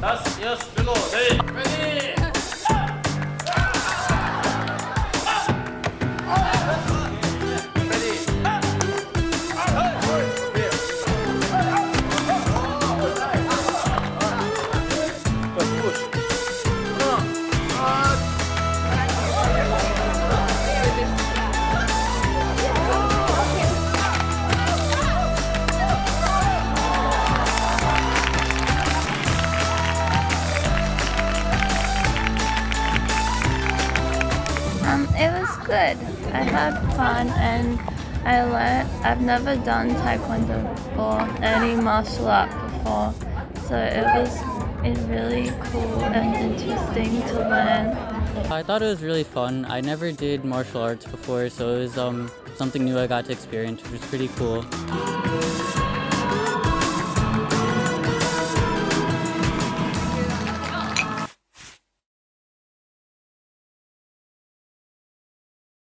That's yes below. Ready. Um, it was good. I had fun and I learned, I've never done Taekwondo or any martial art before. So it was really cool and interesting to learn. I thought it was really fun. I never did martial arts before, so it was um, something new I got to experience, which was pretty cool.